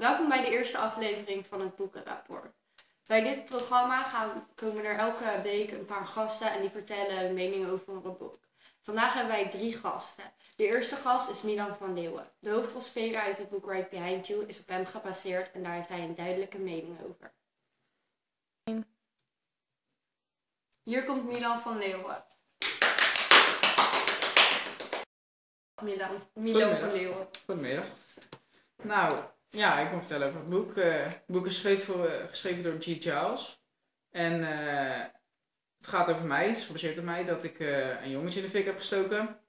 welkom bij de eerste aflevering van het Boekenrapport. Bij dit programma gaan, komen er elke week een paar gasten en die vertellen hun mening over een boek. Vandaag hebben wij drie gasten. De eerste gast is Milan van Leeuwen. De hoofdrolspeler uit het boek Right Behind You is op hem gebaseerd en daar heeft hij een duidelijke mening over. Hier komt Milan van Leeuwen. Milan, Milan van Leeuwen. Goedemiddag. Nou, ja, ik kom vertellen over het boek. Eh, het boek is geschreven, voor, eh, geschreven door G. Giles. En eh, het gaat over mij, het is gebaseerd op mij, dat ik een jongetje in de fik heb gestoken.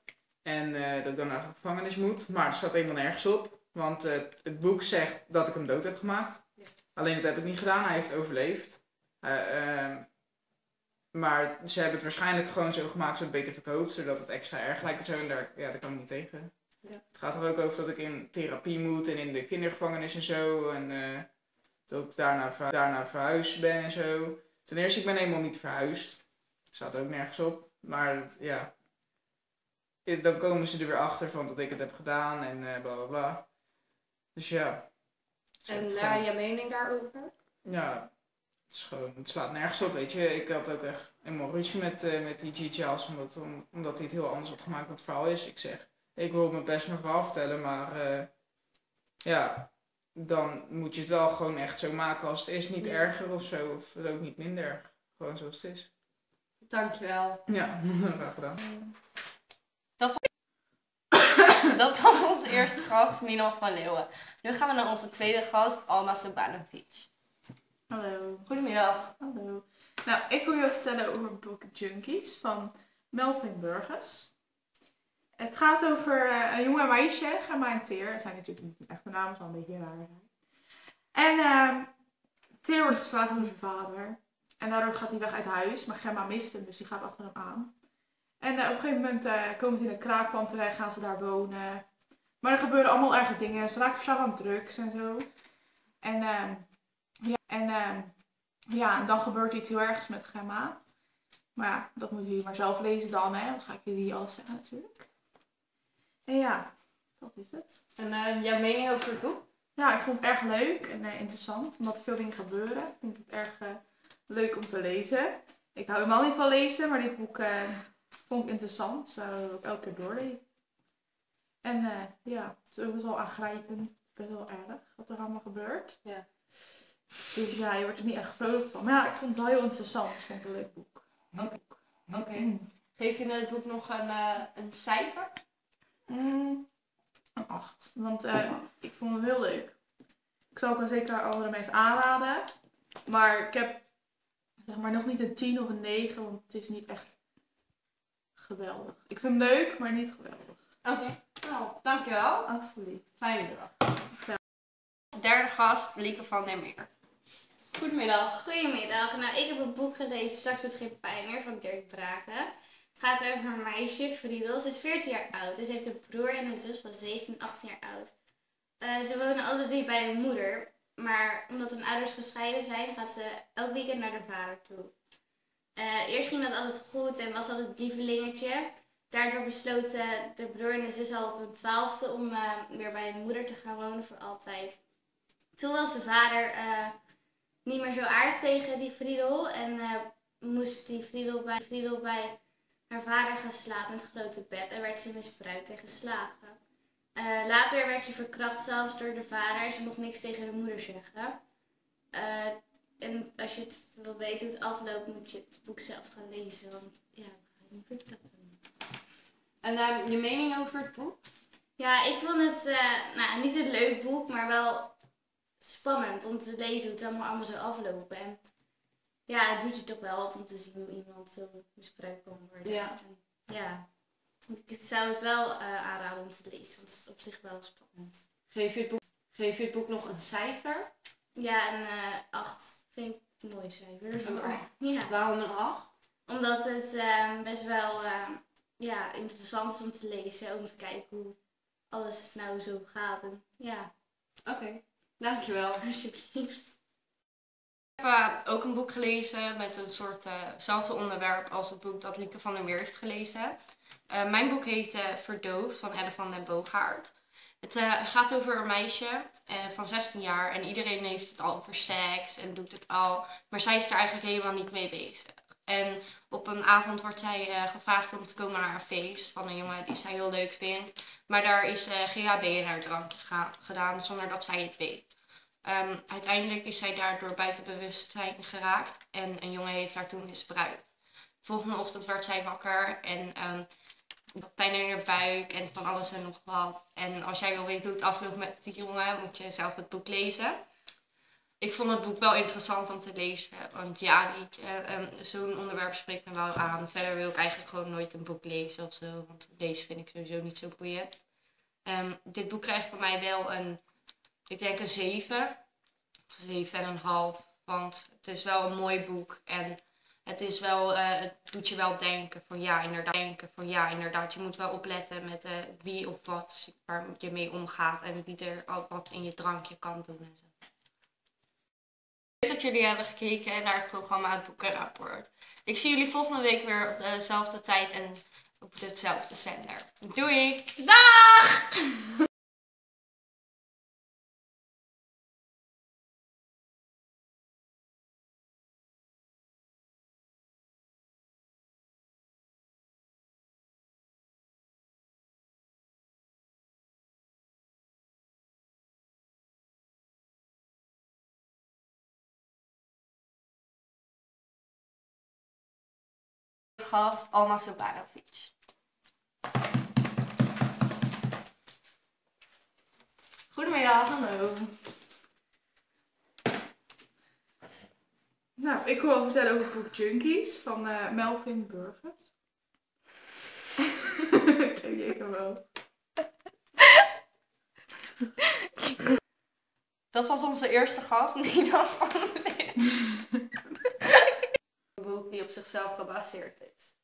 En dat ik dan naar de gevangenis moet. Maar het staat helemaal nergens op. Want het boek zegt dat ik hem dood heb gemaakt. Ja. Alleen dat heb ik niet gedaan, hij heeft overleefd. Eh, ehm, maar ze hebben het waarschijnlijk gewoon zo gemaakt zodat het beter verkoopt. Zodat het extra erg lijkt zo. En daar, ja, daar kan ik niet tegen. Ja. Het gaat er ook over dat ik in therapie moet en in de kindergevangenis en zo. En eh, dat ik daarna, ver- daarna verhuisd ben en zo. Ten eerste, ik ben helemaal niet verhuisd. Staat ook nergens op. Maar ja. Dan komen ze er weer achter van dat ik het heb gedaan en eh bla bla bla. Dus ja. En gewoon- je mening daarover? ja, het, is gewoon, het slaat nergens op, weet je. Ik had ook echt helemaal ruzie met, eh, met die G. Charles, omdat, om- omdat hij het heel anders had gemaakt dan het verhaal is. Ik zeg, ik wil mijn best mijn verhaal vertellen, maar eh, ja, dan moet je het wel gewoon echt zo maken als het is. Niet Ja. erger of zo, of ook niet minder erg. Gewoon zoals het is. Dankjewel. Ja, graag gedaan. Dat was onze eerste gast, Milan van Leeuwen. Nu gaan we naar onze tweede gast, Alma Sobanovic. Hallo. Goedemiddag. Hallo. Nou, ik wil je wat vertellen over het boek Junkies van Melvin Burgers. Het gaat over eh, een jonge meisje, Gemma en Teer. Het zijn natuurlijk niet echte naam, het zal een beetje raar. En ehm Teer wordt geslagen door zijn vader. En daardoor gaat hij weg uit huis. Maar Gemma mist hem, dus die gaat achter hem aan. En eh, op een gegeven moment eh, komen ze in een kraakpand terecht, gaan ze daar wonen. Maar er gebeuren allemaal erge dingen. Ze raken verslaafd aan drugs en zo. En, ehm, ja, en ehm, ja, en dan gebeurt iets heel ergs met Gemma. Maar ja, dat moeten jullie maar zelf lezen dan, hè. Dan ga ik jullie alles zeggen natuurlijk. En ja, dat is het. En eh, jouw mening over het boek? Ja, ik vond het erg leuk en eh, interessant. Omdat er veel dingen gebeuren. Ik vind het erg eh, leuk om te lezen. Ik hou helemaal niet van lezen, maar dit boek vond ik interessant. Daar wil ik elke keer doorlezen. En ja, het is ook best wel aangrijpend. Best wel erg wat er allemaal gebeurt. Ja. Dus ja, je wordt er niet echt vrolijk van. Maar ja, ik vond het wel heel interessant. Ik vond het een leuk boek. Oké. Geef je het boek nog een, een cijfer? Mm, een 8. Want eh, ik vond hem heel leuk. Ik zou ook wel zeker andere mensen aanraden. Maar ik heb zeg maar nog niet een 10 of een 9, want het is niet echt geweldig. Ik vind hem leuk, maar niet geweldig. Oké. Nou, dankjewel. Alsjeblieft. Fijne dag. Derde gast, Lieke van der Meer. Goedemiddag. Goedemiddag. Nou, ik heb een boek gelezen, Straks wordt geen pijn meer, van Dirk Braken. Gaat over een meisje, Friedel. Ze is 14 jaar oud. Dus ze heeft een broer en een zus van 17, 18 jaar oud. Eh, ze wonen alle drie bij hun moeder. Maar omdat hun ouders gescheiden zijn, gaat ze elk weekend naar de vader toe. Eh, eerst ging dat altijd goed en was altijd het lievelingetje. Daardoor besloten de broer en de zus al op hun twaalfde om eh, weer bij hun moeder te gaan wonen voor altijd. Toen was de vader niet meer zo aardig tegen die Friedel. En moest die Friedel bij, Friedel bij haar vader gaan slapen in het grote bed. En werd ze misbruikt en geslagen. Eh, later werd ze verkracht zelfs door de vader. Ze mocht niks tegen de moeder zeggen. Eh, en als je het wil weten hoe het afloopt, moet je het boek zelf gaan lezen. Want ja, dat ga ik niet vertellen. En eh, je mening over het boek? Ja, ik vond het eh, nou, niet een leuk boek, maar wel spannend om te lezen hoe het allemaal, allemaal zou aflopen. En ja, het doet je toch wel wat om te zien hoe iemand zo kan worden. Ja. En, ja, ik zou het wel eh, aanraden om te lezen, want het is op zich wel spannend. Geef je het boek, geef je het boek nog een cijfer? Ja, een eh, acht vind ik een mooi cijfer. Een? Ja, Waarom een 8? omdat het eh, best wel eh, ja, interessant is om te lezen, om te kijken hoe alles nou zo gaat. En, ja, Oké. Dankjewel. alsjeblieft. Heb eh, ook een boek gelezen met een soort eh, onderwerp als het boek dat Lieke van der Meer heeft gelezen. Eh, mijn boek heet Verdoofd van Elle van den Boogaard. Het gaat over een meisje van 16 jaar en iedereen heeft het al over seks en doet het al. Maar zij is er eigenlijk helemaal niet mee bezig. En op een avond wordt zij gevraagd om te komen naar een feest van een jongen die zij heel leuk vindt. Maar daar is GHB in haar drankje gedaan zonder dat zij het weet. Ehm, uiteindelijk is zij daardoor buiten bewustzijn geraakt en een jongen heeft haar toen misbruikt. Volgende ochtend werd zij wakker en had pijn in haar buik en van alles en nog wat. En als jij wil weten hoe het afloopt met die jongen, moet je zelf het boek lezen. Ik vond het boek wel interessant om te lezen, want ja, ehm, zo'n onderwerp spreekt me wel aan. Verder wil ik eigenlijk gewoon nooit een boek lezen of zo, want deze vind ik sowieso niet zo boeiend. Dit boek krijgt bij mij wel een, ik denk een 7 of 7 en een half, want het is wel een mooi boek en het is wel, eh, het doet je wel denken van ja, inderdaad, denken van ja, inderdaad, je moet wel opletten met eh, wie of wat waar je mee omgaat en wie er al wat in je drankje kan doen en zo. Leuk dat jullie hebben gekeken naar het programma Het Boekenrapport. Ik zie jullie volgende week weer op dezelfde tijd en op hetzelfde zender. Doei! Dag! Gast Alma Sobanovic. Goedemiddag. Hallo. Nou, ik wil wat vertellen over het boek Junkies van eh, Melvin Burgers. ik heb je wel. Dat was onze eerste gast, Nina van. Een boek die op zichzelf gebaseerd is.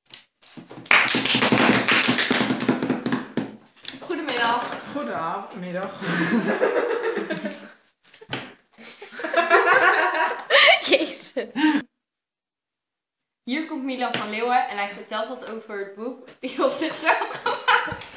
Goedemiddag. Goedemiddag. Jezus. Hier komt Milan van Leeuwen en hij vertelt wat over het boek die op zichzelf gemaakt